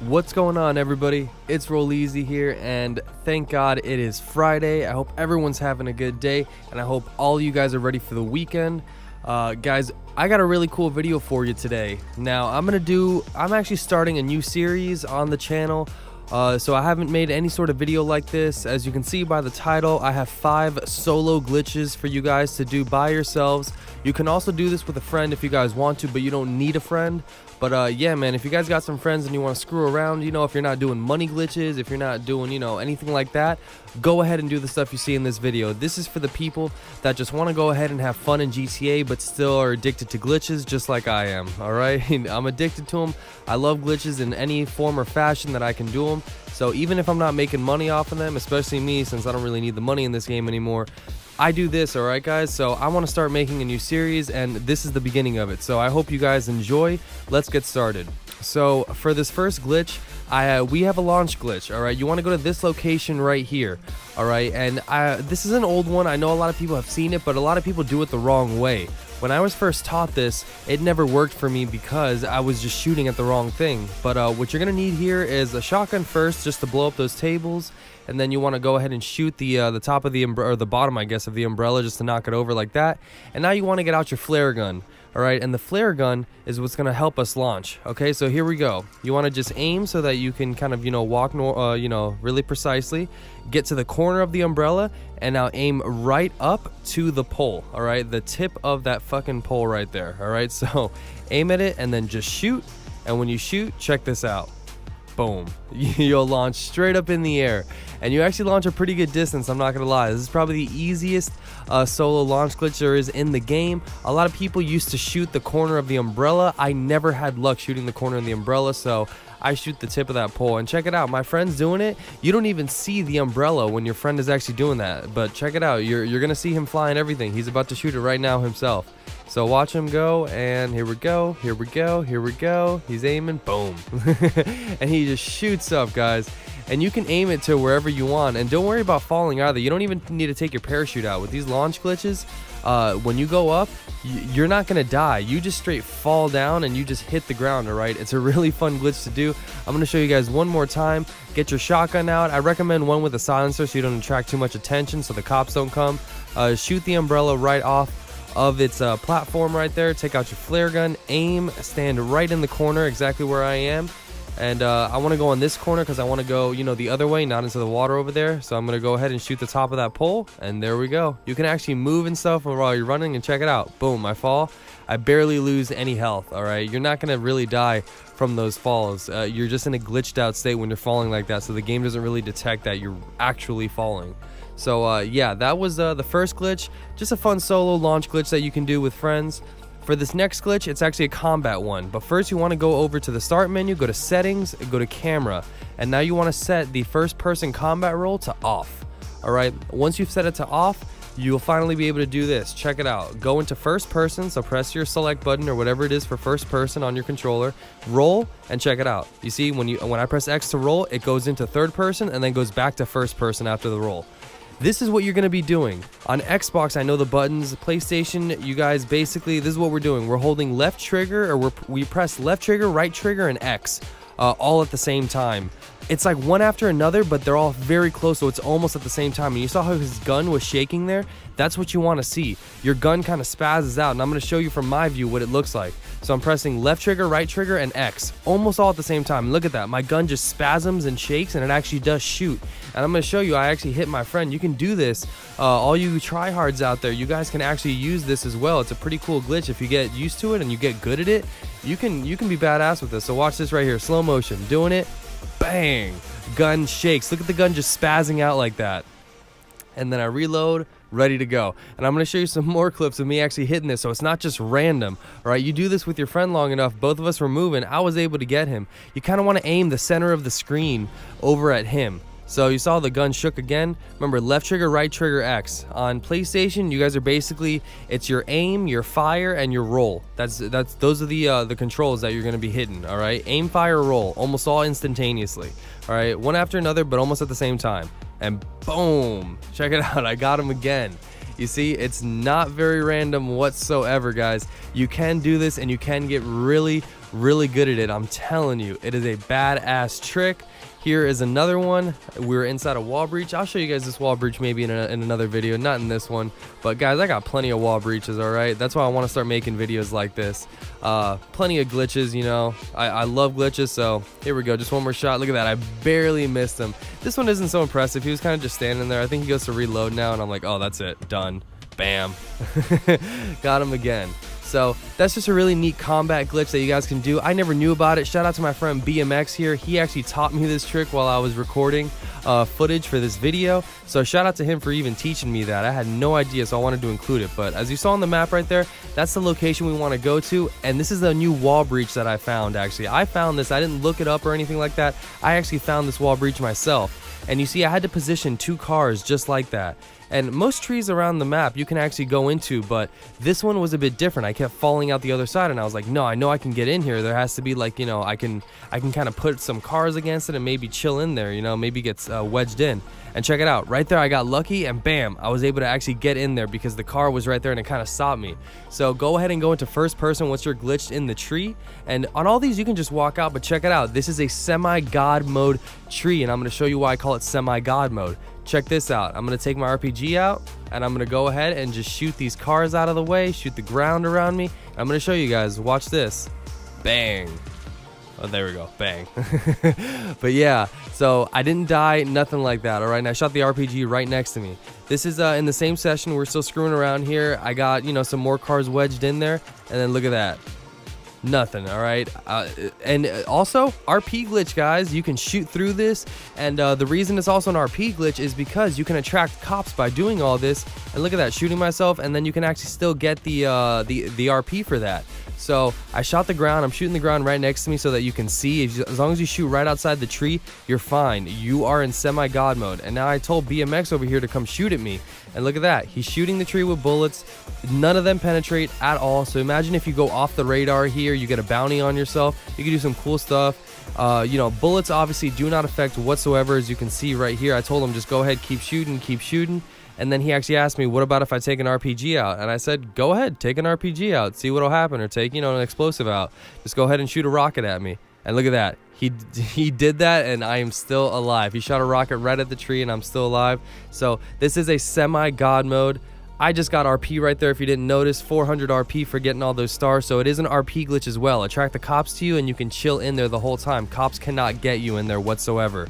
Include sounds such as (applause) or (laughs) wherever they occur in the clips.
What's going on, everybody? It's Rolleezy here, and thank God it is Friday. I hope everyone's having a good day, and I hope all you guys are ready for the weekend. Uh, guys, I got a really cool video for you today. Now, I'm gonna do, I'm actually starting a new series on the channel. Uh, so I haven't made any sort of video like this. As you can see by the title, I have five solo glitches for you guys to do by yourselves. You can also do this with a friend if you guys want to, but you don't need a friend. But uh, yeah, man, if you guys got some friends and you want to screw around, you know, if you're not doing money glitches, if you're not doing, you know, anything like that, go ahead and do the stuff you see in this video. This is for the people that just want to go ahead and have fun in GTA, but still are addicted to glitches just like I am, all right? (laughs) I'm addicted to them. I love glitches in any form or fashion that I can do them. So even if I'm not making money off of them, especially me, since I don't really need the money in this game anymore, I do this, alright guys? So I want to start making a new series and this is the beginning of it. So I hope you guys enjoy. Let's get started. So for this first glitch, I uh, we have a launch glitch, all right? You want to go to this location right here, all right? And I, this is an old one. I know a lot of people have seen it, but a lot of people do it the wrong way. When I was first taught this, it never worked for me because I was just shooting at the wrong thing. But uh, what you're to need here is a shotgun first just to blow up those tables and then you want to go ahead and shoot the uh, the top of the or the bottom, I guess, of the umbrella just to knock it over like that. And now you want to get out your flare gun. All right, and the flare gun is what's gonna help us launch. Okay, so here we go. You want to just aim so that you can kind of you know walk, uh, you know, really precisely. Get to the corner of the umbrella and now aim right up to the pole. All right, the tip of that fucking pole right there. All right, (laughs) so aim at it and then just shoot. And when you shoot, check this out boom. (laughs) You'll launch straight up in the air. And you actually launch a pretty good distance i'm not gonna lie. This is probably the easiest uh, solo launch glitch there is in the game. A lot of people used to shoot the corner of the umbrella. I never had luck shooting the corner of the umbrella so I shoot the tip of that pole and check it out my friend's doing it you don't even see the umbrella when your friend is actually doing that but check it out you're, you're gonna see him flying everything he's about to shoot it right now himself so watch him go, and here we go, here we go, here we go. He's aiming, boom. (laughs) and he just shoots up, guys. And you can aim it to wherever you want. And don't worry about falling either. You don't even need to take your parachute out. With these launch glitches, uh, when you go up, you're not to die. You just straight fall down and you just hit the ground, all right? It's a really fun glitch to do. I'm to show you guys one more time. Get your shotgun out. I recommend one with a silencer so you don't attract too much attention so the cops don't come. Uh, shoot the umbrella right off of its uh, platform right there. Take out your flare gun, aim, stand right in the corner, exactly where I am. And uh, I want to go on this corner because I want to go, you know, the other way, not into the water over there. So I'm going to go ahead and shoot the top of that pole. And there we go. You can actually move and stuff while you're running and check it out. Boom, I fall. I barely lose any health, all right? You're not going to really die from those falls. Uh, you're just in a glitched out state when you're falling like that. So the game doesn't really detect that you're actually falling. So uh, yeah, that was uh, the first glitch. Just a fun solo launch glitch that you can do with friends. For this next glitch, it's actually a combat one. But first you want to go over to the start menu, go to settings, go to camera. And now you want to set the first person combat role to off. Alright, once you've set it to off, you'll finally be able to do this. Check it out. Go into first person, so press your select button or whatever it is for first person on your controller. Roll and check it out. You see, when you when I press X to roll, it goes into third person and then goes back to first person after the roll. This is what you're going to be doing. On Xbox, I know the buttons. PlayStation, you guys, basically, this is what we're doing. We're holding left trigger, or we press left trigger, right trigger, and X uh, all at the same time. It's like one after another, but they're all very close, so it's almost at the same time. And you saw how his gun was shaking there? That's what you want to see. Your gun kind of spazzes out, and I'm going to show you from my view what it looks like. So I'm pressing left trigger, right trigger, and X, almost all at the same time. Look at that. My gun just spasms and shakes, and it actually does shoot. And I'm going to show you, I actually hit my friend. You can do this. Uh, all you tryhards out there, you guys can actually use this as well. It's a pretty cool glitch. If you get used to it and you get good at it, you can you can be badass with this. So watch this right here, slow motion, doing it, bang, gun shakes. Look at the gun just spazzing out like that. And then I reload, ready to go. And I'm going to show you some (laughs) more clips of me actually hitting this so it's not just random. All right, you do this with your friend long enough, both of us were moving, I was able to get him. You kind of want to aim the center of the screen over at him. So you saw the gun shook again. Remember, left trigger, right trigger, X. On PlayStation, you guys are basically it's your aim, your fire, and your roll. That's that's those are the uh, the controls that you're going to be hitting. All right, aim, fire, roll, almost all instantaneously. All right, one after another, but almost at the same time. And boom, check it (laughs) out, I got him again. You see, it's not very random whatsoever, guys. You can do this and you can get really, really good at it. I'm telling you, it is a badass trick. Here is another one. We are inside a wall breach. I'll show you guys this wall breach maybe in, a, in another video, not in this one. But guys, I got plenty of wall breaches, all right? That's why I want to start making videos like this. Uh, plenty of glitches, you know. I, I love glitches, so here we go. Just one more shot. Look at that. I barely missed him. This one isn't so impressive. He was kind of just standing there. I think he goes to reload now, and I'm like, oh, that's it. Done. Bam. (laughs) got him again. So that's just a really neat combat glitch that you guys can do. I never knew about it. Shout out to my friend BMX here. He actually taught me this trick while I was recording uh, footage for this video. So shout out to him for even teaching me that. I had no idea, so I wanted to include it. But as you saw on the map right there, that's the location we want to go to. And this is a new wall breach that I found actually. I found this. I didn't look it up or anything like that. I actually found this wall breach myself. And you see, I had to position two cars just like that. And most trees around the map you can actually go into, but this one was a bit different. I kept falling out the other side and I was like, no, I know I can get in here. There has to be like, you know, I can I can kind of put some cars against it and maybe chill in there, you know, maybe gets uh, wedged in. And check it out, right there I got lucky and bam, I was able to actually get in there because the car was right there and it kind of stopped me. So go ahead and go into first person once you're glitched in the tree. And on all these you can just walk out, but check it out. This is a semi-god mode tree and I'm going to show you why I call it semi-god mode check this out. I'm to take my RPG out and I'm to go ahead and just shoot these cars out of the way, shoot the ground around me. I'm to show you guys. Watch this. Bang. Oh, there we go. Bang. (laughs) but yeah, so I didn't die, nothing like that. All right, and I shot the RPG right next to me. This is uh, in the same session. We're still screwing around here. I got, you know, some more cars wedged in there. And then look at that nothing all right uh, and also rp glitch guys you can shoot through this and uh, the reason it's also an rp glitch is because you can attract cops by doing all this and look at that shooting myself and then you can actually still get the uh, the the rp for that so I shot the ground. I'm shooting the ground right next to me so that you can see. As long as you shoot right outside the tree, you're fine. You are in semi-god mode. And now I told BMX over here to come shoot at me. And look at that. He's shooting the tree with bullets. None of them penetrate at all. So imagine if you go off the radar here, you get a bounty on yourself. You can do some cool stuff. Uh, you know, bullets obviously do not affect whatsoever, as you can see right here. I told him just go ahead, keep shooting, keep shooting. And then he actually asked me, what about if I take an RPG out? And I said, go ahead, take an RPG out, see what'll happen, or take, you know, an explosive out. Just go ahead and shoot a rocket at me. And look at that. He, (laughs) he did that and I am still alive. He shot a rocket right at the tree and I'm still alive. So this is a semi-god mode. I just got RP right there if you didn't notice. 400 RP for getting all those stars. So it is an RP glitch as well. Attract the cops to you and you can chill in there the whole time. Cops cannot get you in there whatsoever.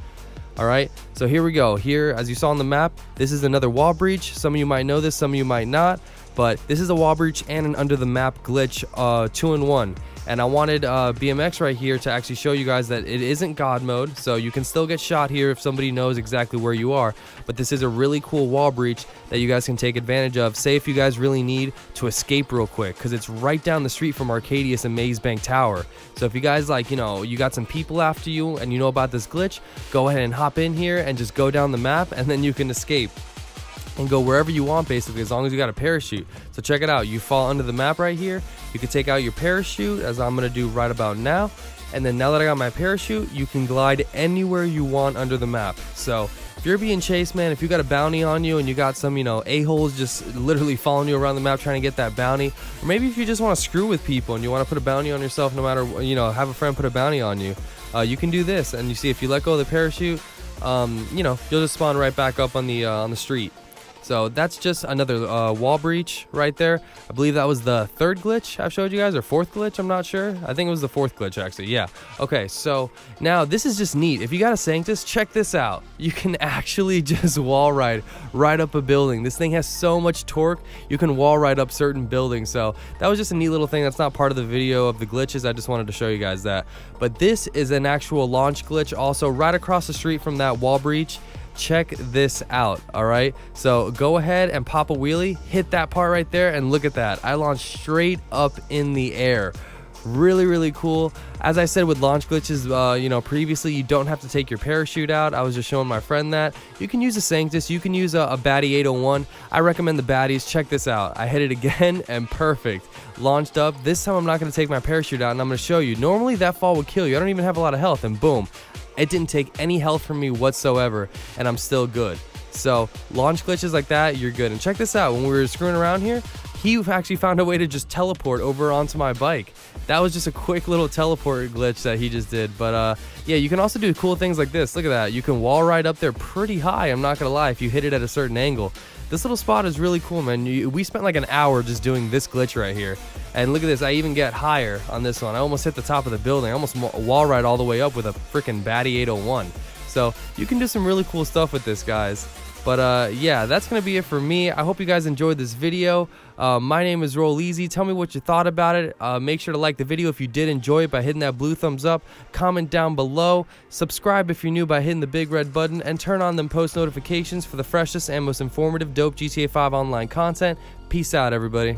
All right, so here we go. Here, as you saw on the map, this is another wall breach. Some of you might know this, some of you might not, but this is a wall breach and an under the map glitch, uh, two in one. And I wanted uh, BMX right here to actually show you guys that it isn't God mode, so you can still get shot here if somebody knows exactly where you are. But this is a really cool wall breach that you guys can take advantage of. Say if you guys really need to escape real quick, because it's right down the street from Arcadius and Maze Bank Tower. So if you guys like, you know, you got some people after you and you know about this glitch, go ahead and hop in here and just go down the map and then you can escape and go wherever you want basically as long as you got a parachute. So check it out. You fall under the map right here. You can take out your parachute as I'm gonna do right about now. And then now that I got my parachute you can glide anywhere you want under the map. So if you're being chased man if you got a bounty on you and you got some you know a-holes just literally following you around the map trying to get that bounty or maybe if you just want to screw with people and you want to put a bounty on yourself no matter you know have a friend put a bounty on you uh, you can do this. And you see if you let go of the parachute um, you know you'll just spawn right back up on the uh, on the street so that's just another uh, wall breach right there. I believe that was the third glitch I've showed you guys, or fourth glitch, I'm not sure. I think it was the fourth glitch, actually, yeah. Okay, so now this is just neat. If you got a Sanctus, check this out. You can (laughs) actually just wall ride right up a building. This thing has so much torque, you can wall ride up certain buildings. So that was just a neat little thing. That's not part of the video of the glitches. I just wanted to show you guys that. But this is an actual launch glitch also right across the street from that wall breach check this out all right? So go ahead and pop a wheelie hit that part right there and look at that. I launched straight up in the air. Really really cool. As i said with launch glitches uh, you know previously you don't have to take your parachute out. I was just showing my friend that. You can use a sanctus. You can use a, a Bati 801 i recommend the Batis check this out. I hit it again (laughs) and perfect. Launched up. This time i'm not going to take my parachute out and i'm going to show you. Normally that fall would kill you. I don't even have a lot of health and boom it didn't take any health from me whatsoever, and I'm still good. So launch glitches like that, you're good. And check this out, when we were screwing around here, he actually found a way to just teleport over onto my bike. that was just a quick little teleport glitch that he just did. But uh, yeah, you can also do cool things like this. Look at that. You can wall ride up there pretty high. I'm not gonna lie. If you hit it at a certain angle, this little spot is really cool, man. We spent like an hour just doing this glitch right here. And look at this. I even get higher on this one. I almost hit the top of the building. I almost wall ride all the way up with a freaking Bati 801. So you can do some really cool stuff with this, guys. But uh, yeah, that's going to be it for me. I hope you guys enjoyed this video. Uh, my name is Rolleezy. Tell me what you thought about it. Uh, make sure to like the video if you did enjoy it by hitting that blue thumbs up. Comment down below. Subscribe if you're new by hitting the big red button. And turn on them post notifications for the freshest and most informative dope GTA 5 online content. Peace out, everybody.